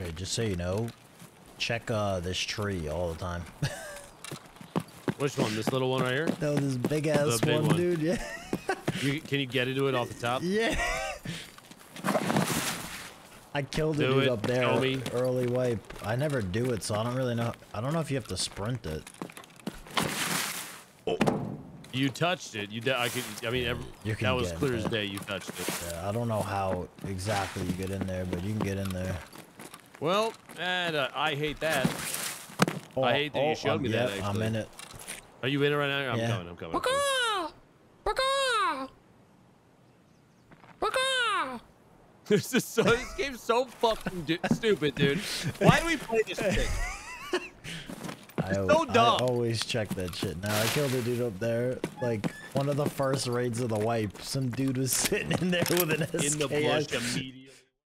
Okay, just so you know, check uh this tree all the time. Which one? This little one right here? no, this big ass big one, one. dude. Yeah. You, can you get into it off the top? Yeah. I killed a dude it, up there early wipe. I never do it, so I don't really know. I don't know if you have to sprint it. You touched it. You. I could. I mean, every, You can that was clear as day. You touched it. Yeah, I don't know how exactly you get in there, but you can get in there. Well, and uh, I hate that. I hate that you showed I'm- me that, yep, I'm in it. Are you in it right now? I'm Yeah. coming. I'm coming. This is so. This game's so fucking du- stupid, dude. Why do we play this shit? I, so dumb. I always check that shit. Now I killed a dude up there. Like one of the first raids of the wipe. Some dude was sitting in there with an SKS. In the bush immediately.